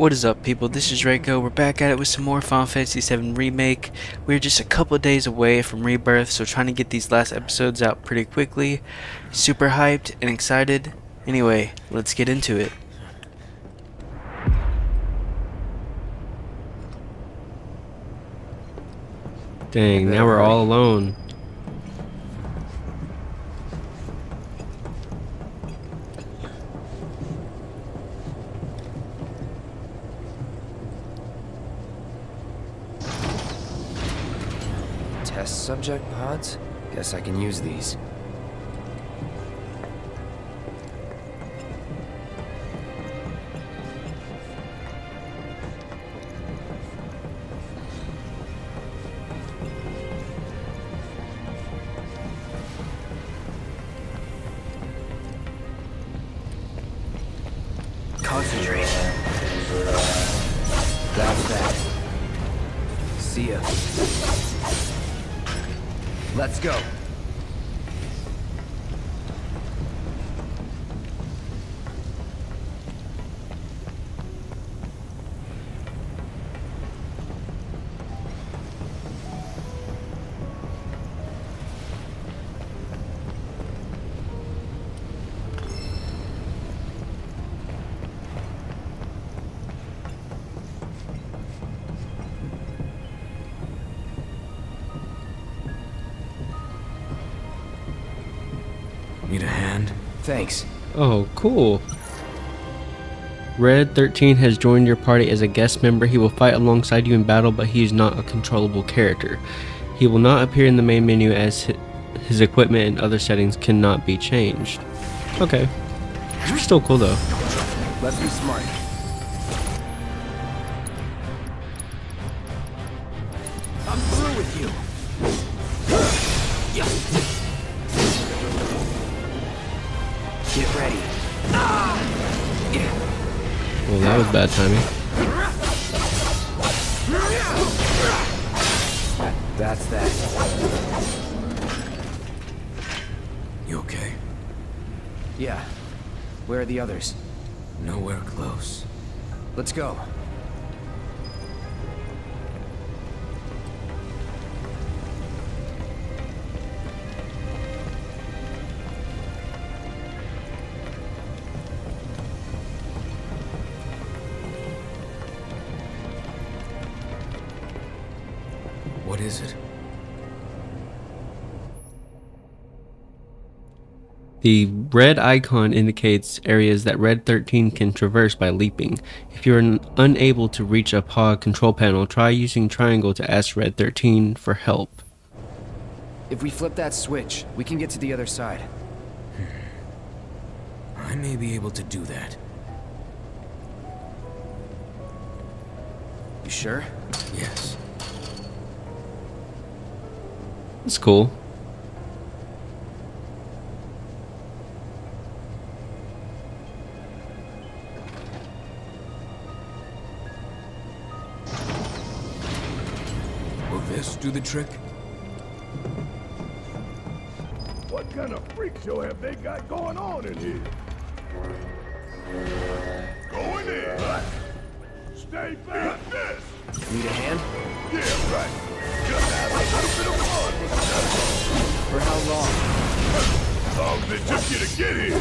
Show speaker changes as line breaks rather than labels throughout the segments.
What is up people, this is Draco, we're back at it with some more Final Fantasy VII Remake. We're just a couple days away from Rebirth, so trying to get these last episodes out pretty quickly. Super hyped and excited. Anyway, let's get into it.
Dang, now we're all alone.
Test subject pods? Guess I can use these. Thanks.
Oh, cool. Red 13 has joined your party as a guest member. He will fight alongside you in battle, but he is not a controllable character. He will not appear in the main menu as his equipment and other settings cannot be changed. Okay. Still cool though.
Let's be smart.
Bad timing.
What is it?
The red icon indicates areas that Red 13 can traverse by leaping. If you are unable to reach a pod control panel, try using triangle to ask Red 13 for help.
If we flip that switch, we can get to the other side. Hmm.
I may be able to do that.
You sure?
Yes.
It's cool.
Will this do the trick?
What kind of freak show have they got going on in here? Going in. Stay back. This.
Need a hand?
Yeah, right. Just have a little bit of fun with that.
For how long?
Long as it took you to get here.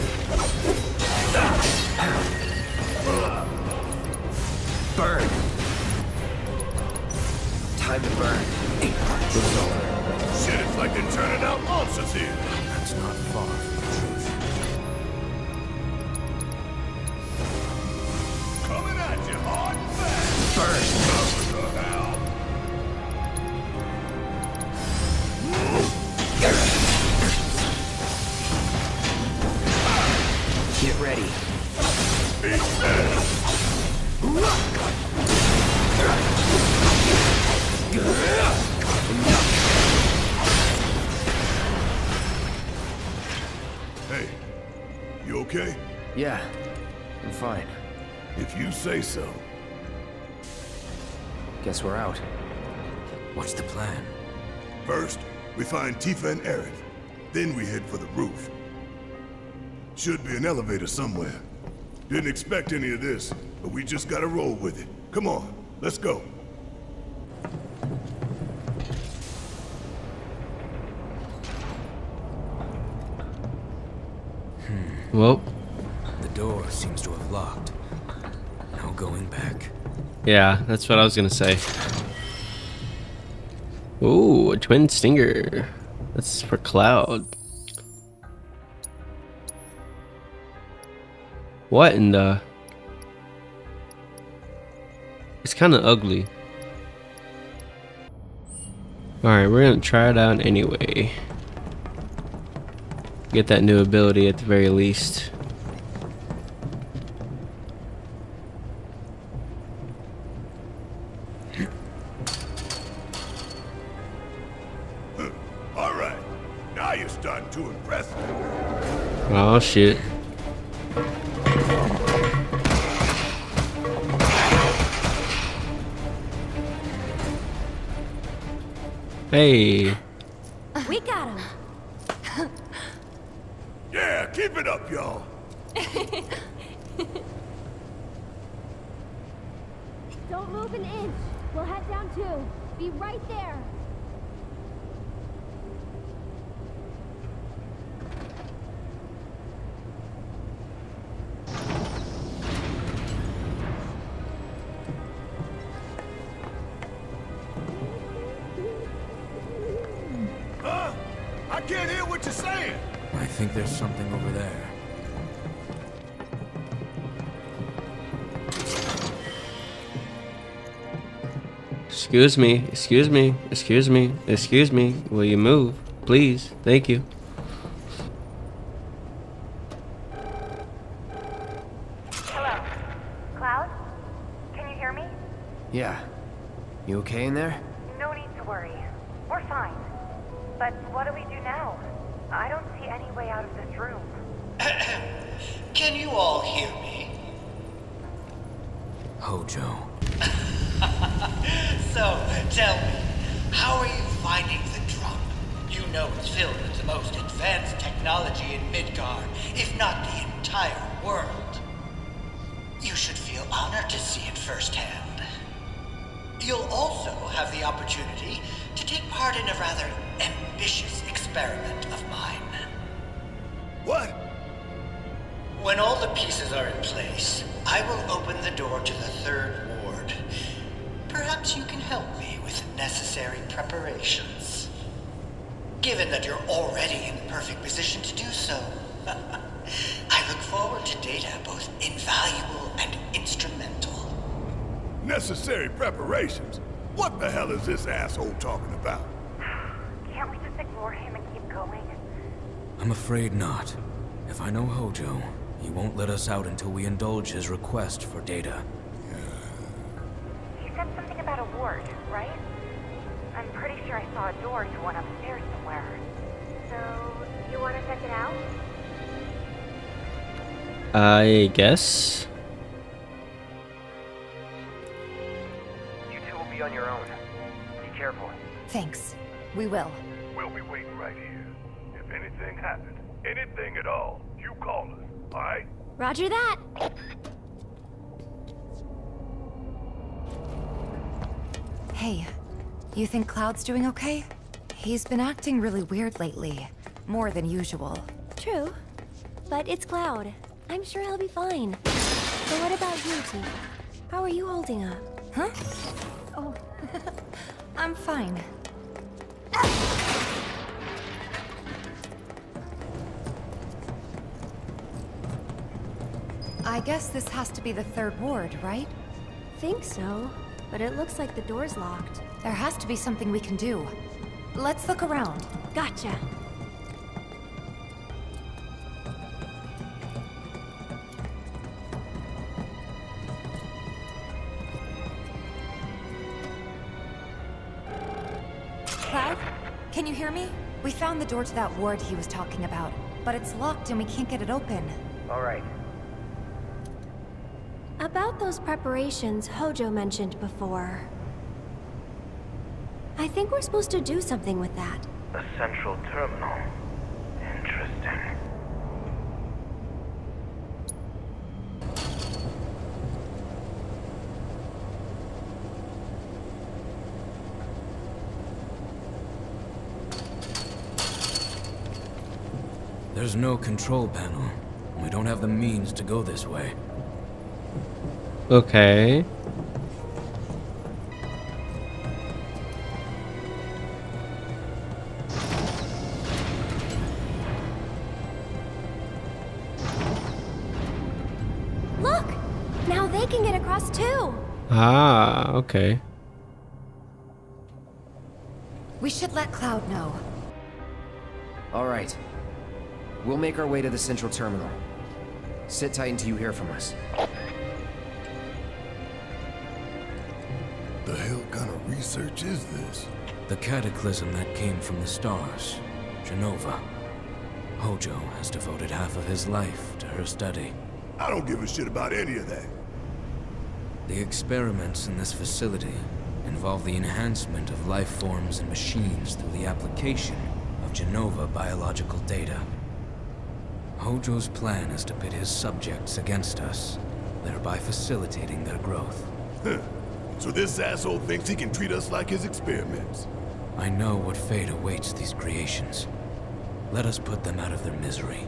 Burn. Time to burn.
Shit, it's like they're turning out monsters here.
That's not far
Hey, you okay?
Yeah. I'm fine.
If you say so.
Guess we're out.
What's the plan?
First, we find Tifa and Aerith. Then we head for the roof. Should be an elevator somewhere. Didn't expect any of this. but we just gotta roll with it. Come on, let's go. Hmm.
Well,
The door seems to have locked. No going back.
yeah, that's what I was gonna say. Ooh, a twin stinger. That's for Cloud. What in the? It's kind of ugly. Alright, we're gonna try it out anyway. Get that new ability at the very least.
All right, now you're starting to impress me.
Oh shit. Hey,
We got him.
Yeah, keep it up, y'all. I
think there's something over there.
excuse me, excuse me, excuse me, excuse me. Will you move, please? Thank you.
Experiment of mine.
What?
When all the pieces are in place, I will open the door to the third ward. Perhaps you can help me with necessary preparations. Given that you're already in the perfect position to do so, I look forward to data both invaluable and instrumental.
Necessary preparations? What the hell is this asshole talking about?
Can't we just ignore him and keep going?
I'm afraid not. If I know Hojo, he won't let us out until we indulge his request for data.
He said something about a ward, right? I'm pretty sure I saw a door to one upstairs somewhere. So, you want to check it out?
I guess.
You two will be on your own. Be careful.
Thanks. We will.
Anything happens, anything at all, you call us, all right?
Roger that.
Hey, you think Cloud's doing okay? He's been acting really weird lately. More than usual.
True. But it's Cloud. I'm sure he'll be fine. But what about you two? How are you holding up?
Huh?
Oh,
I'm fine. I guess this has to be the third ward, right?
think so. But it looks like the door's locked.
There has to be something we can do. Let's look around.
Gotcha.
Cloud? Can you hear me? We found the door to that ward he was talking about, but it's locked and we can't get it open.
All right.
About those preparations Hojo mentioned before. I think we're supposed to do something with that.
A central terminal. Interesting.
There's no control panel. We don't have the means to go this way.
Okay.
Look! Now they can get across too.
Ah, okay.
We should let Cloud know.
All right. We'll make our way to the central terminal. Sit tight until you hear from us.
The hell kind of research is this?
The cataclysm that came from the stars, Jenova. Hojo has devoted half of his life to her study.
I don't give a shit about any of that.
The experiments in this facility involve the enhancement of life forms and machines through the application of Jenova biological data. Hojo's plan is to pit his subjects against us, thereby facilitating their growth.
So this asshole thinks he can treat us like his experiments.
I know what fate awaits these creations. Let us put them out of their misery.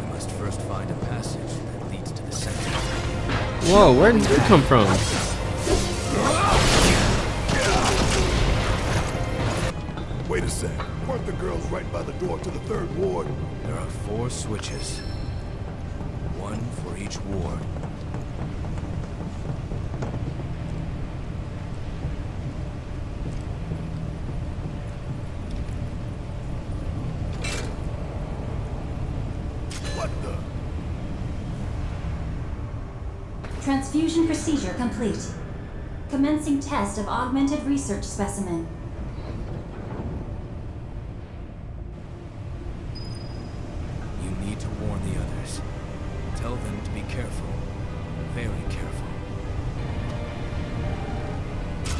We must first find a passage that leads to the center.
Whoa, where did you come from?
Wait a sec. Weren't the girls right by the door to the third ward?
There are four switches. One for each ward.
What the?
Transfusion procedure complete. Commencing test of augmented research specimen.
You need to warn the others. Tell them to be careful. Very careful.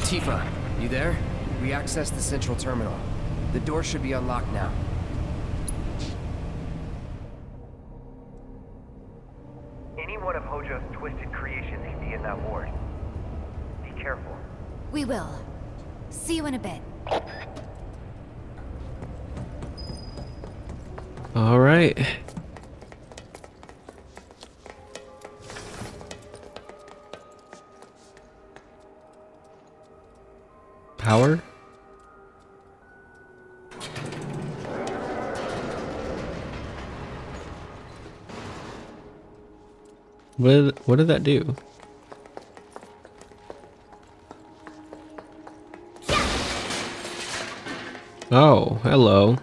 Tifa, you there? We accessed the central terminal. The door should be unlocked now.
Power? What did, what did that do? Oh, hello.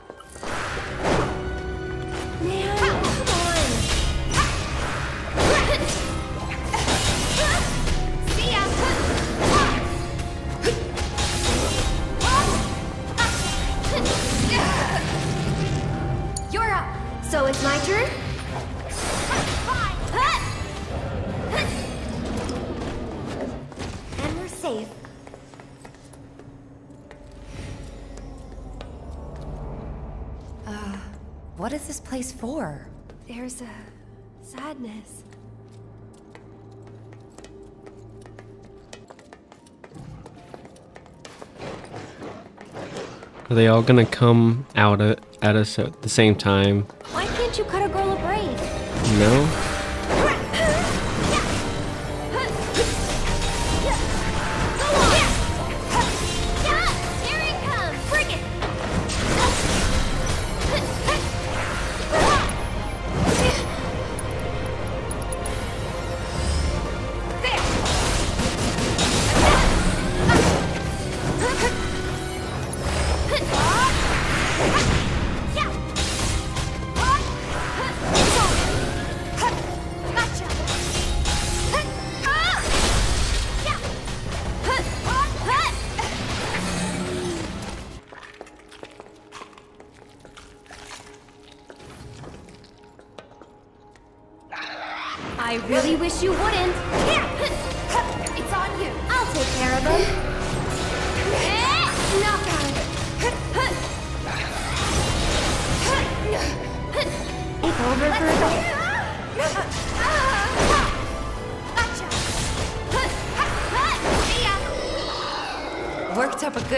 All gonna come out at, us at the same time?
Why can't you cut a girl a break?
No?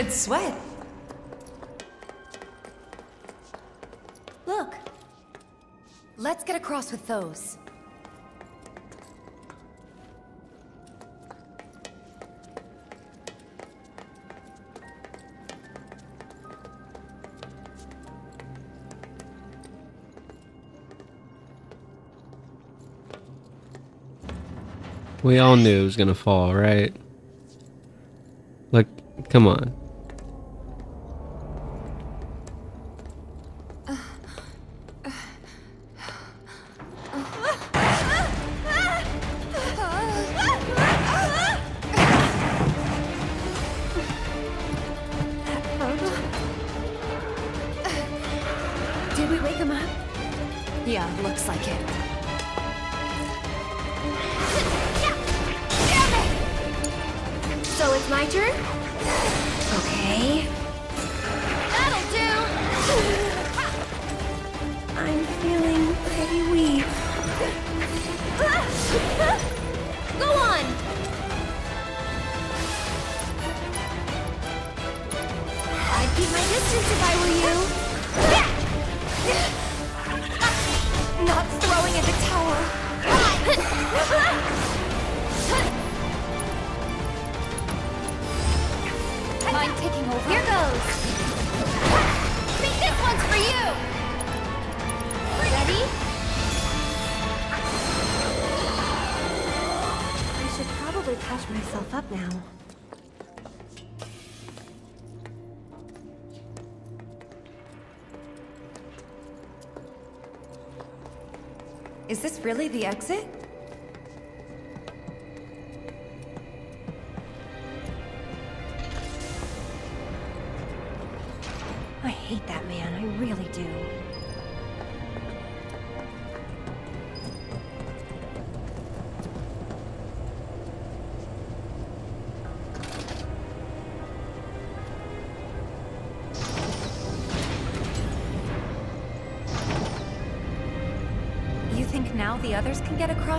good sweat. Look. Let's get across with those.
We all knew it was gonna fall, right? Like, come on.
Up now.
Is this really the exit?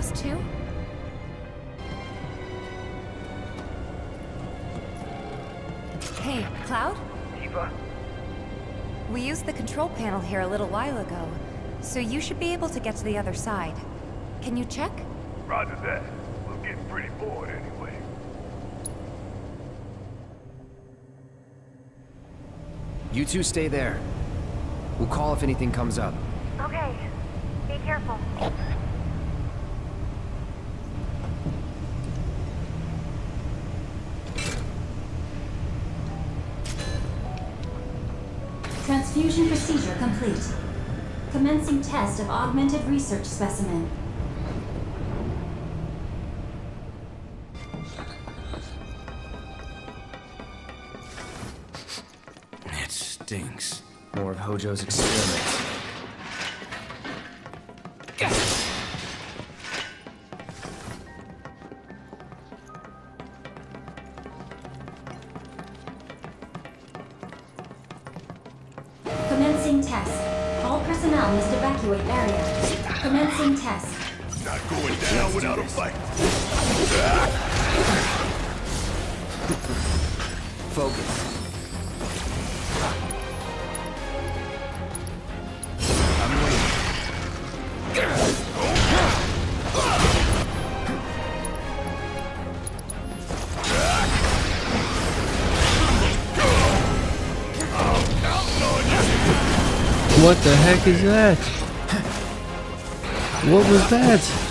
Can too? Hey, Cloud?
Eva?
We used the control panel here a little while ago, so you should be able to get to the other side. Can you check?
Roger that. We're getting pretty bored anyway.
You two stay there. We'll call if anything comes up.
Okay. Be careful.
Procedure complete. Commencing test of augmented research specimen.
It stinks.
More of Hojo's experiments.
What the heck is that? What was that?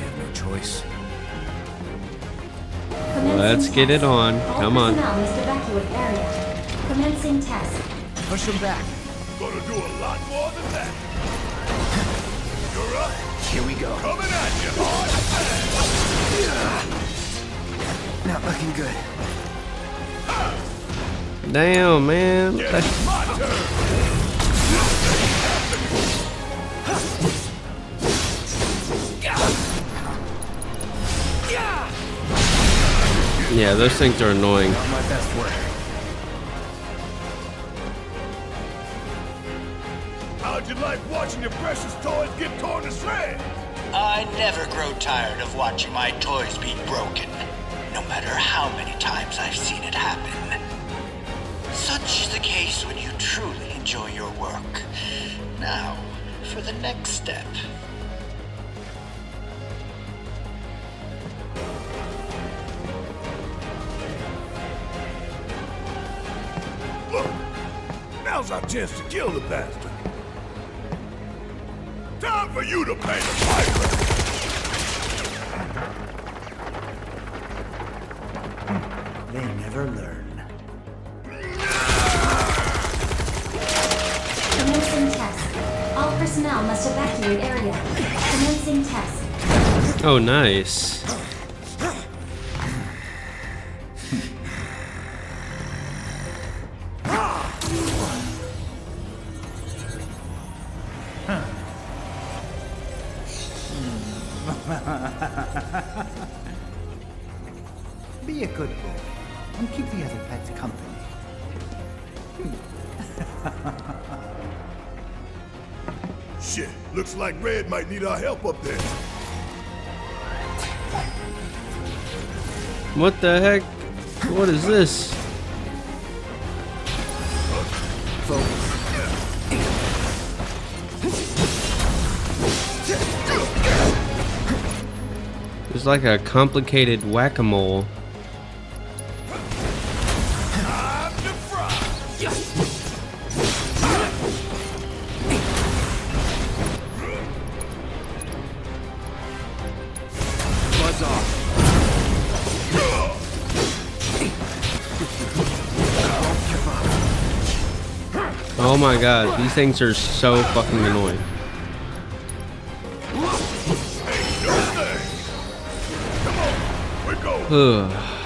We
have no choice.
Commencing
Let's get it on.
All
Come on.
personnel must evacuate area. Commencing test.
Push him back.
Gonna do a lot more than that. You're up.
Here we go.
Coming at you hard.
Not looking good.
Damn, man.
Yeah,
those things are annoying.
Not my best work.
How'd you like watching your precious toys get torn to shreds?
I never grow tired of watching my toys be broken, no matter how many times I've seen it happen. Such is the case when you truly enjoy your work. Now, for the next step.
Chance to kill the bastard. Time for you to pay the piper. Hmm.
They never learn.
Commencing test. All personnel must evacuate area. Commencing test.
Oh, nice. What the heck? What is this? It's like a complicated whack-a-mole. Oh my god, these things are so fucking annoying.
No thing. Come on, we're going.
Ugh.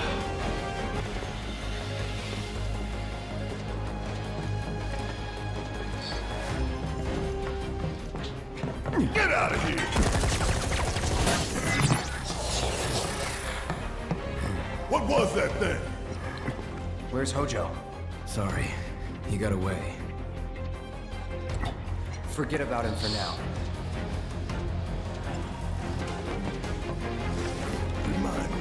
About him for now.
Remind me.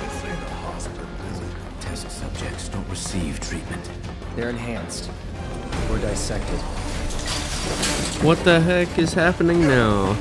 This ain't a hospital, is it?
Test subjects don't receive treatment.
They're enhanced. Or dissected.
What the heck is happening now?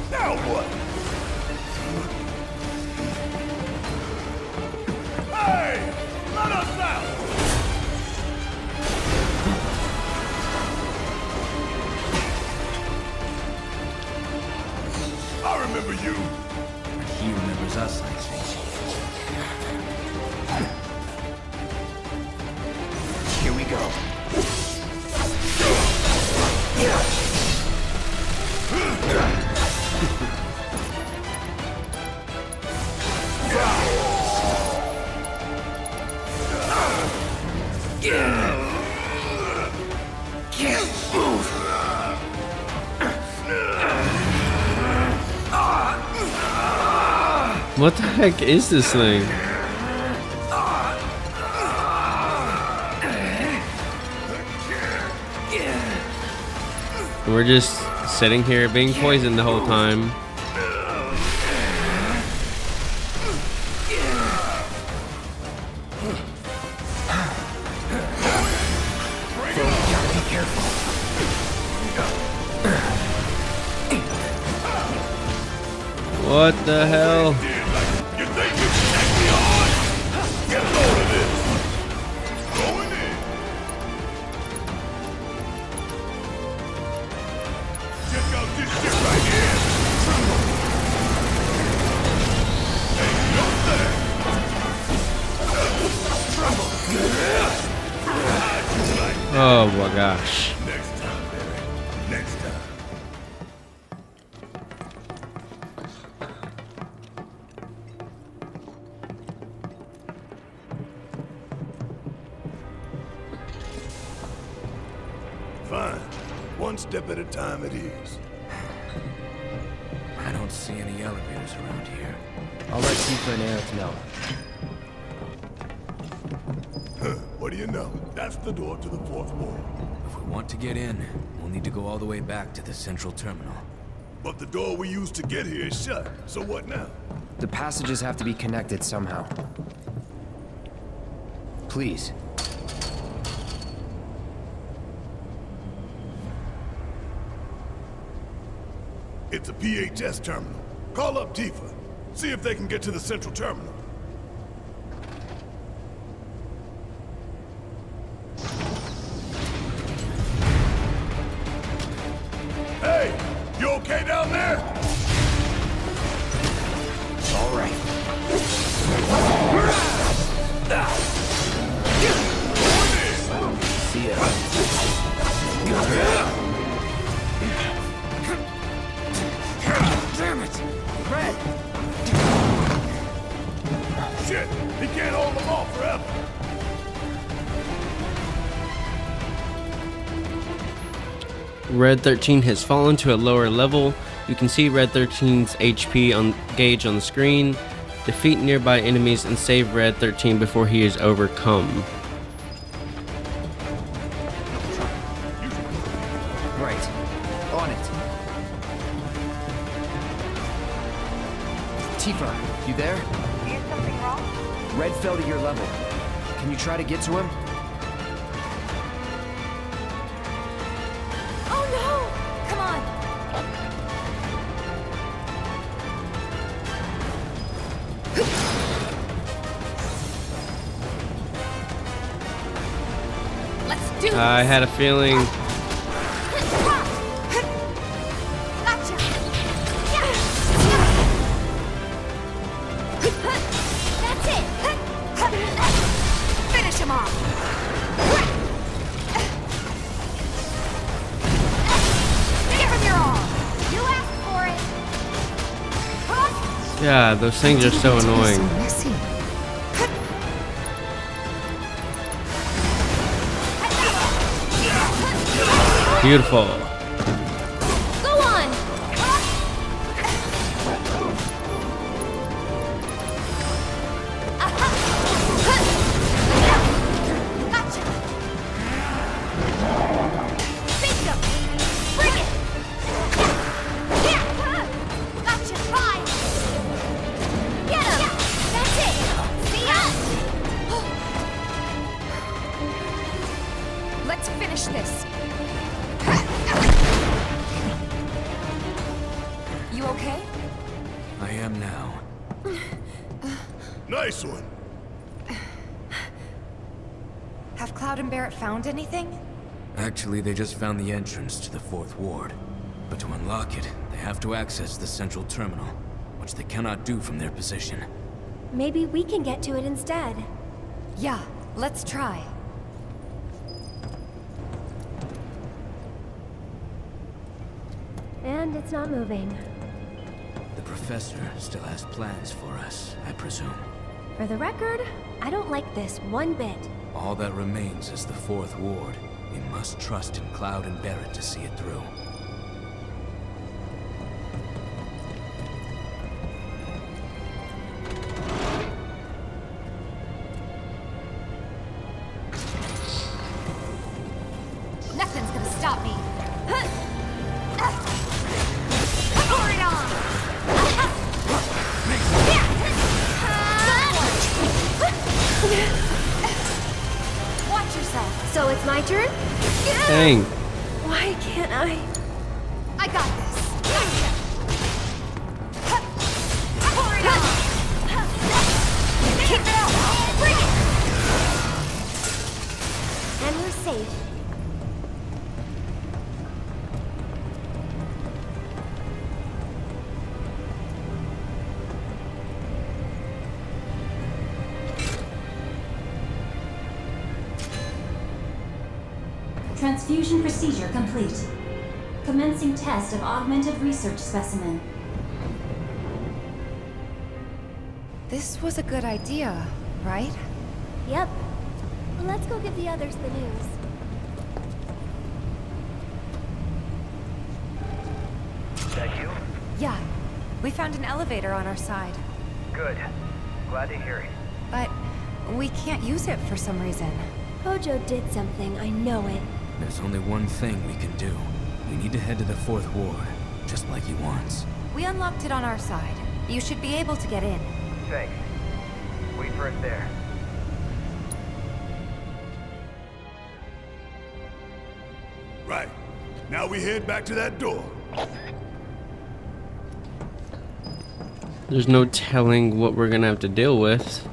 Heck is this thing? We're just sitting here being poisoned the whole time. Oh my gosh.
To
get in, we'll need to go all the way back to the central terminal.
But the door we used to get here is shut. So what now?
The passages have to be connected somehow. Please.
It's a PHS terminal. Call up Tifa. See if they can get to the central terminal.
See.
Damn it! Red!
Shit, he can't hold them off forever.
Red 13 has fallen to a lower level. You can see Red 13's HP on gauge on the screen. Defeat nearby enemies and save Red 13 before he is overcome.
Get to him?
Oh no! Come on! Let's do this!
I had a feeling. Yeah, those things are so annoying. Beautiful.
Found
the entrance to the fourth ward. But to unlock it, they have to access the central terminal, which they cannot do from their position.
Maybe we can get to it instead.
Yeah, let's try.
And it's not moving.
The professor still has plans for us, I presume.
For the record, I don't like this one bit.
All that remains is the fourth ward. We must trust in Cloud and Barret to see it through.
Commencing test of augmented research specimen.
This was a good idea, right?
Yep. Well, let's go give the others the news.
Is That you?
Yeah. We found an elevator on our side.
Good. Glad to hear it.
But we can't use it for some reason.
Hojo did something, I know it.
There's only one thing we can do. We need to head to the Fourth Ward, just like he wants.
We unlocked it on our side. You should be able to get in.
Thanks. Wait for us there.
Right. Now we head back to that door.
There's no telling what we're gonna have to deal with.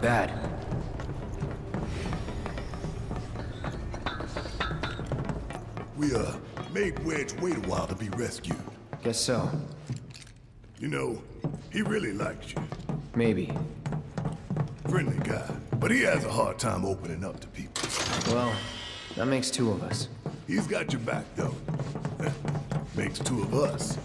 Not bad.
We, uh, made Wedge wait a while to be rescued.
Guess so.
You know, he really likes you.
Maybe.
Friendly guy. But he has a hard time opening up to people.
Well, that makes two of us.
He's got your back, though. Makes two of us.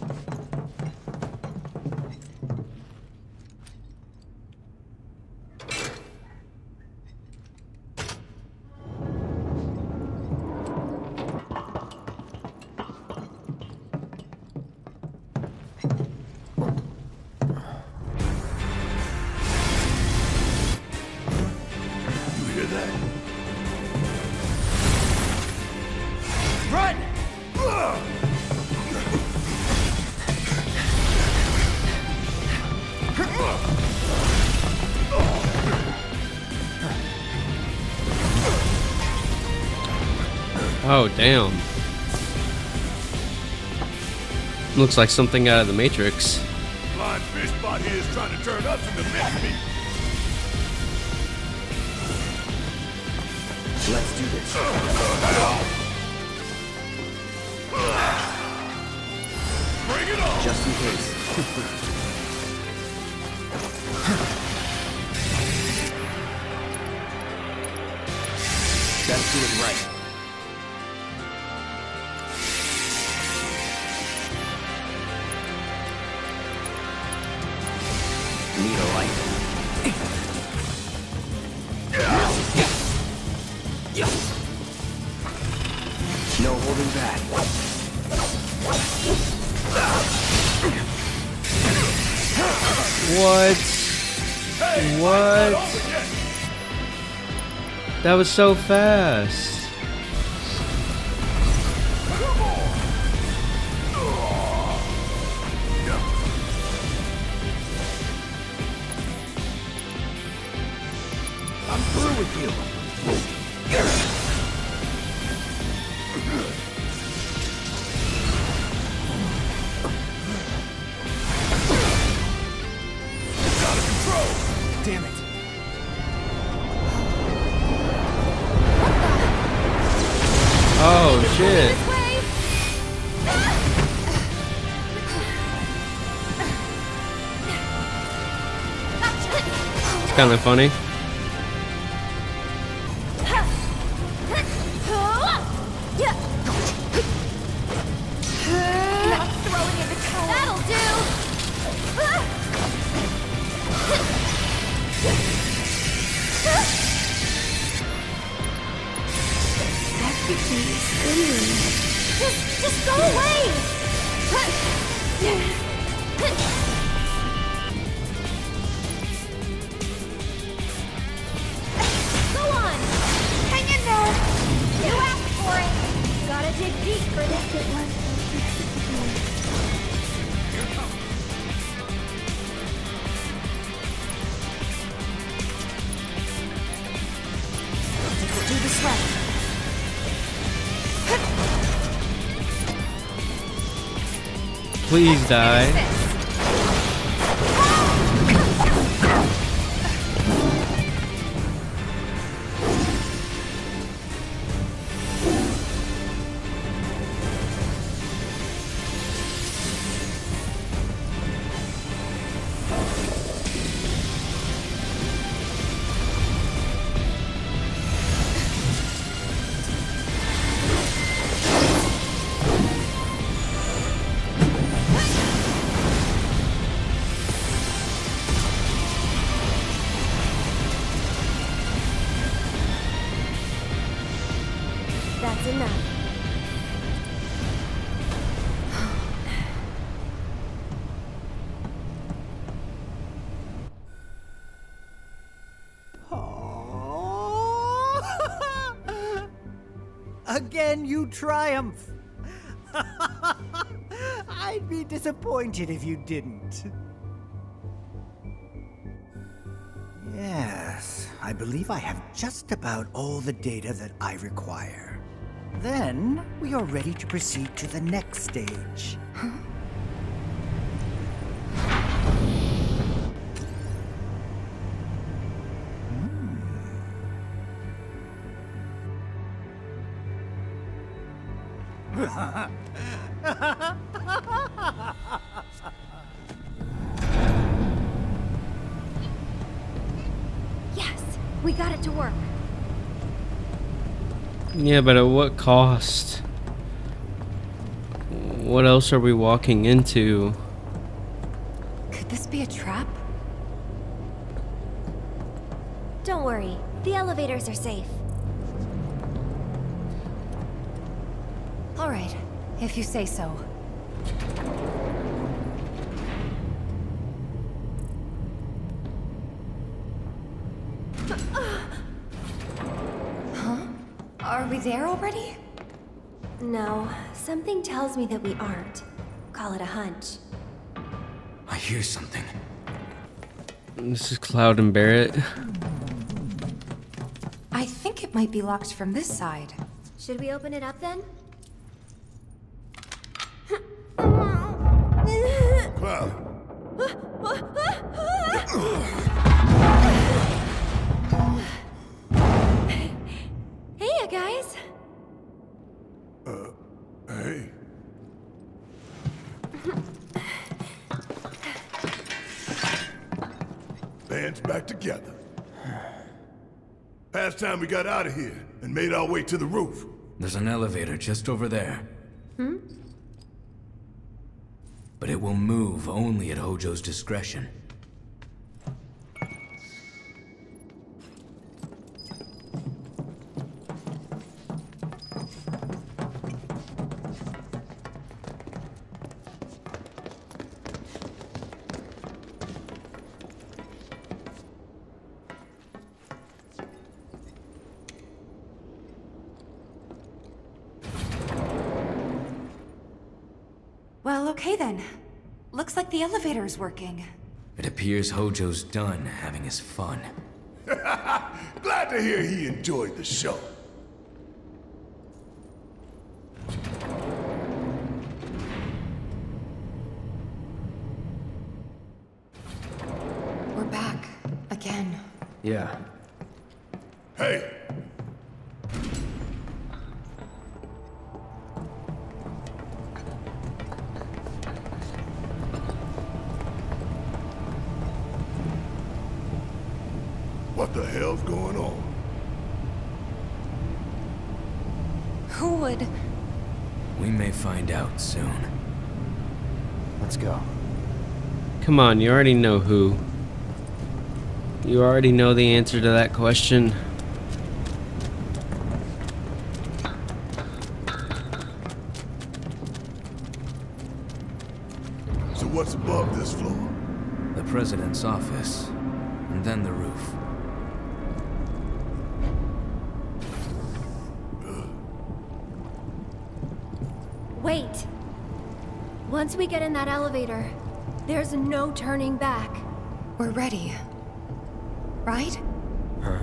Looks like something out of the Matrix.
Blind fish spot here is trying to turn us into mincemeat.
Let's do this.
Bring it on!
Just in case.
That was so fast. Kind of funny. Die.
Again, you triumph. I'd be disappointed if you didn't. Yes, I believe I have just about all the data that I require. Then we are ready to proceed to the next stage.
Yes, we got it to work.
Yeah, but at what cost? What else are we walking into?
Could this be a trap?
Don't worry, the elevators are safe.
All right, if you say so. Huh? Are we there already?
No, something tells me that we aren't. Call it a hunch.
I hear something.
This is Cloud and Barret.
I think it might be locked from this side.
Should we open it up then? Hey, you guys!
hey. Band's back together. Past time we got out of here and made our way to the roof.
There's an elevator just over there.
Hmm?
But it will move only at Hojo's discretion.
Like the elevator is working.
It appears Hojo's done having his fun.
Glad to hear he enjoyed the show.
Who would...
We may find out soon.
Let's go.
Come on, you already know who. You already know the answer to that question.
So what's above this floor?
The President's office, and then the roof.
Once we get in that elevator, there's no turning back.
We're ready. Right? Huh.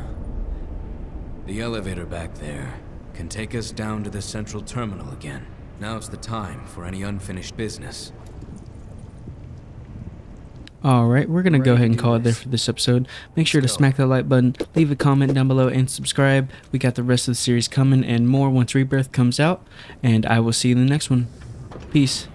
The elevator back there can take us down to the central terminal again. Now's the time for any unfinished business.
Alright, we're gonna go ahead and call it there for this episode. Make sure to smack that like button, leave a comment down below, and subscribe. We got the rest of the series coming and more once Rebirth comes out. And I will see you in the next one. Peace.